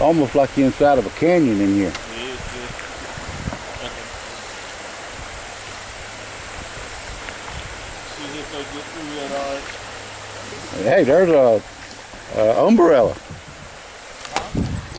It's almost like the inside of a canyon in here. Hey, there's a, a umbrella.